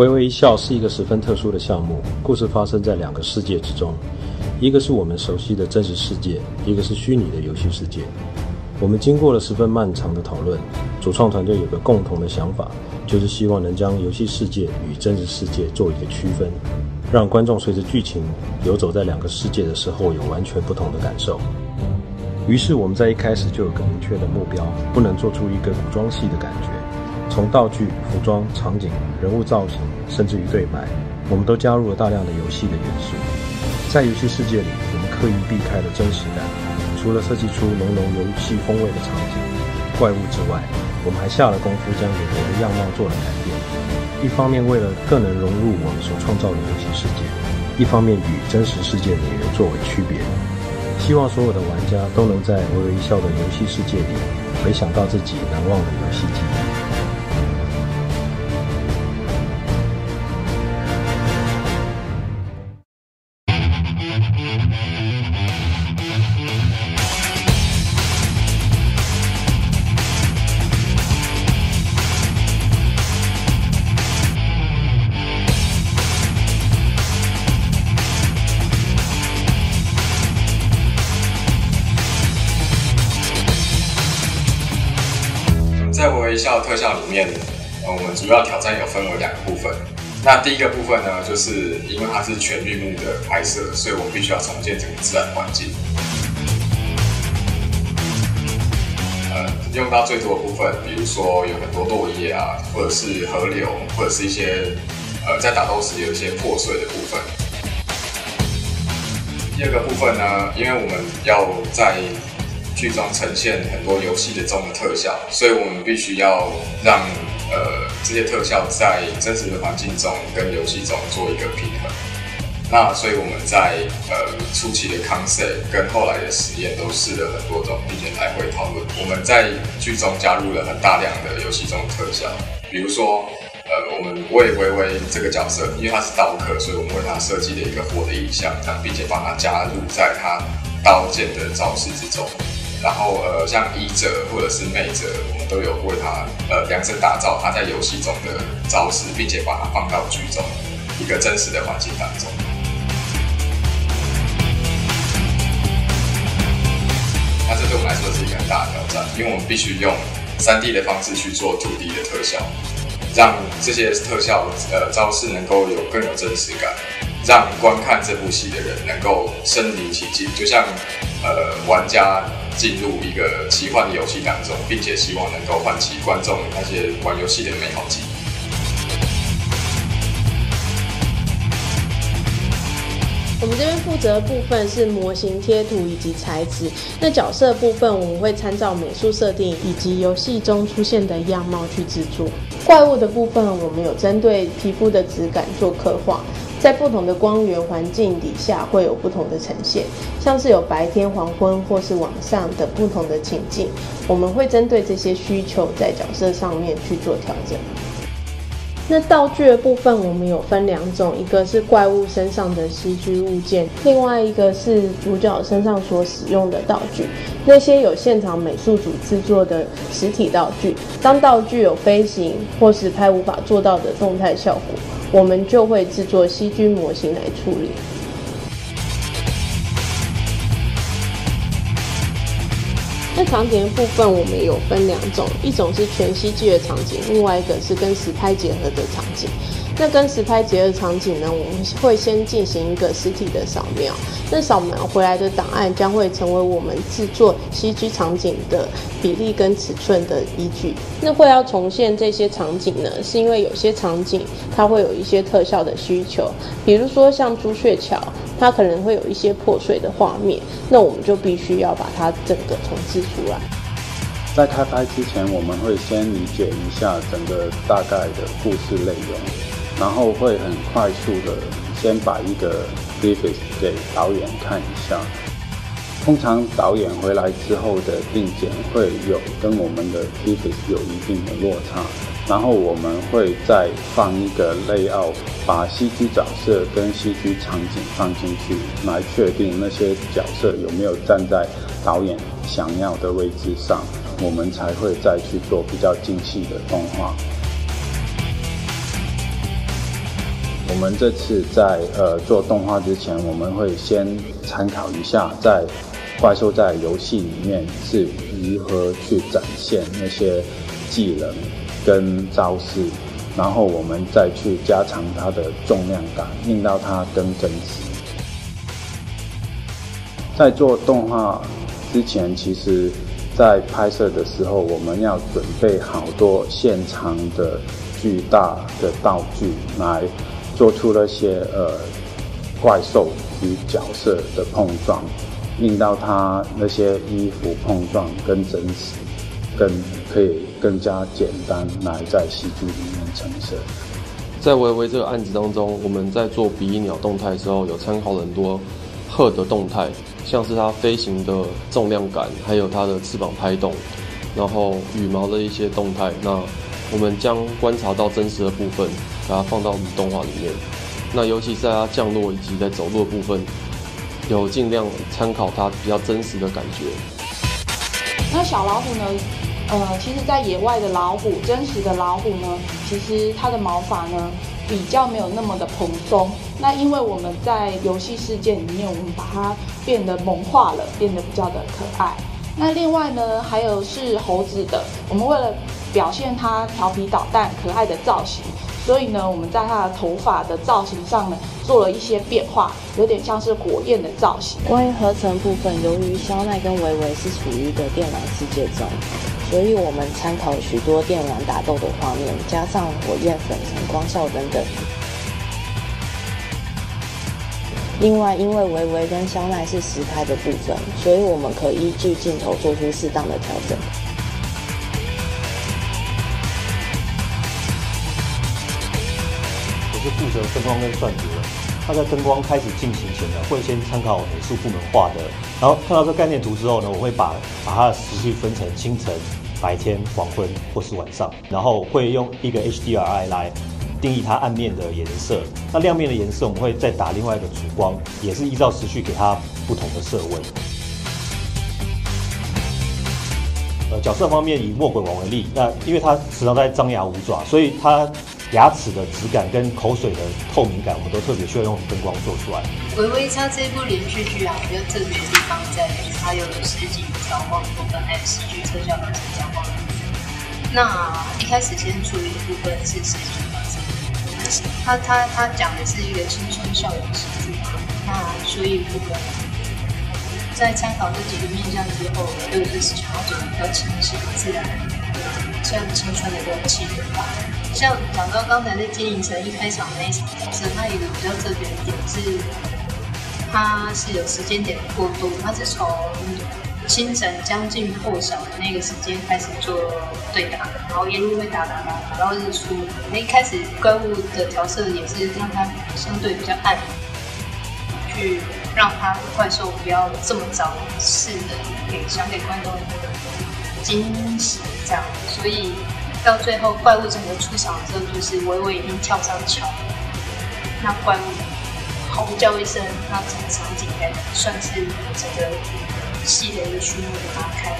微微一笑是一个十分特殊的项目，故事发生在两个世界之中，一个是我们熟悉的真实世界，一个是虚拟的游戏世界。我们经过了十分漫长的讨论，主创团队有个共同的想法，就是希望能将游戏世界与真实世界做一个区分，让观众随着剧情游走在两个世界的时候有完全不同的感受。于是我们在一开始就有个明确的目标，不能做出一个古装戏的感觉。从道具、服装、场景、人物造型，甚至于对白，我们都加入了大量的游戏的元素。在游戏世界里，我们刻意避开了真实感，除了设计出浓浓游戏风味的场景、怪物之外，我们还下了功夫将演员的样貌做了改变。一方面为了更能融入我们所创造的游戏世界，一方面与真实世界演员作为区别。希望所有的玩家都能在微微一笑的游戏世界里，回想到自己难忘的游戏记忆。特效里面，呃，我们主要挑战有分为两个部分。那第一个部分呢，就是因为它是全绿幕的拍摄，所以我们必须要重建整个自然环境。呃，用到最多的部分，比如说有很多落叶啊，或者是河流，或者是一些呃在打斗时有一些破碎的部分。第二个部分呢，因为我们要在剧中呈现很多游戏的中的特效，所以我们必须要让呃这些特效在真实的环境中跟游戏中做一个平衡。那所以我们在呃初期的 concept 跟后来的实验都试了很多种，并且来回讨论。我们在剧中加入了很大量的游戏中的特效，比如说呃我们为微微这个角色，因为他是刀客，所以我们为他设计了一个活的影像，并且把它加入在他刀剑的招式之中。然后呃，像医者或者是魅者，我们都有为他呃量身打造他在游戏中的招式，并且把它放到剧中一个真实的环境当中。那这对我们来说是一个很大的挑战，因为我们必须用三 D 的方式去做 2D 的特效，让这些特效呃招式能够有更有真实感，让观看这部戏的人能够身临其境，就像呃玩家。进入一个奇幻的游戏当中，并且希望能够唤起观众那些玩游戏的美好记忆。我们这边负责的部分是模型贴图以及材质。那角色部分我们会参照美术设定以及游戏中出现的样貌去制作。怪物的部分我们有针对皮肤的质感做刻画。在不同的光源环境底下，会有不同的呈现，像是有白天、黄昏或是晚上的不同的情境，我们会针对这些需求在角色上面去做调整。那道具的部分，我们有分两种，一个是怪物身上的稀居物件，另外一个是主角身上所使用的道具。那些有现场美术组制作的实体道具，当道具有飞行或是拍无法做到的动态效果。我们就会制作细菌模型来处理。那场景的部分，我们有分两种，一种是全 CG 的场景，另外一个是跟实拍结合的场景。那跟实拍结合场景呢，我们会先进行一个实体的扫描，那扫描回来的档案将会成为我们制作 CG 场景的比例跟尺寸的依据。那会要重现这些场景呢，是因为有些场景它会有一些特效的需求，比如说像朱雀桥，它可能会有一些破碎的画面，那我们就必须要把它整个重置出来。在开拍之前，我们会先理解一下整个大概的故事内容。然后会很快速的先把一个 brief 给导演看一下。通常导演回来之后的定检会有跟我们的 brief 有一定的落差。然后我们会再放一个 layout，把戏剧角色跟戏剧场景放进去，来确定那些角色有没有站在导演想要的位置上，我们才会再去做比较精细的动画。我们这次在呃做动画之前，我们会先参考一下在怪兽在游戏里面是如何去展现那些技能跟招式，然后我们再去加强它的重量感，令到它更真实。在做动画之前，其实在拍摄的时候，我们要准备好多现场的巨大的道具，来做出那些呃怪兽与角色的碰撞，令到它那些衣服碰撞更真实，更可以更加简单来在戏剧里面呈现。在微微这个案子当中，我们在做鼻翼鸟动态的时候，有参考很多鹤的动态。像是它飞行的重量感，还有它的翅膀拍动，然后羽毛的一些动态，那我们将观察到真实的部分，把它放到我们动画里面。那尤其在它降落以及在走路的部分，有尽量参考它比较真实的感觉。那小老虎呢？呃，其实，在野外的老虎，真实的老虎呢，其实它的毛发呢，比较没有那么的蓬松。那因为我们在游戏世界里面，我们把它变得萌化了，变得比较的可爱。那另外呢，还有是猴子的，我们为了表现他调皮捣蛋、可爱的造型，所以呢，我们在它的头发的造型上呢，做了一些变化，有点像是火焰的造型。关于合成部分，由于肖奈跟维维是处于一个电玩世界中。所以我们参考许多电玩打斗的画面，加上火焰、粉尘、光效等等。另外，因为维维跟肖奈是实拍的部分，所以我们可依据镜头做出适当的调整。负责灯光跟算图的。他在灯光开始进行前呢，会先参考美术部门画的，然后看到这概念图之后呢，我会把把它的时序分成清晨。白天、黄昏或是晚上，然后会用一个 HDRI 来定义它暗面的颜色。那亮面的颜色，我们会再打另外一个主光，也是依照时序给它不同的色温。呃，角色方面以墨鬼王为例，那因为它时常在张牙舞爪，所以它牙齿的质感跟口水的透明感，我们都特别需要用灯光做出来。微微差这部连续剧啊，比较特别的地方在于它有实景调光部分，还有戏剧特效的调光部分。那一开始先处理的部分是实景调色，它它它讲的是一个青春校园喜剧，那所以部分在参考这几个面向之后，就是想要走比较清晰、自然、像青春的这种气氛吧。像讲到刚才在金银城一开场那一场角色，它有一个比较特别的点是。它是有时间点的过渡，它是从清晨将近破晓的那个时间开始做对打，然后一路会打打打打到日出。那一开始怪物的调色也是让它相对比较暗，去让它怪兽不要这么早似的给想给观众惊喜这样。所以到最后怪物整个出场的时候，就是微微已经跳上桥，那怪物。吼叫一声，那整个场景应该算是整个戏的一个序幕拉开了。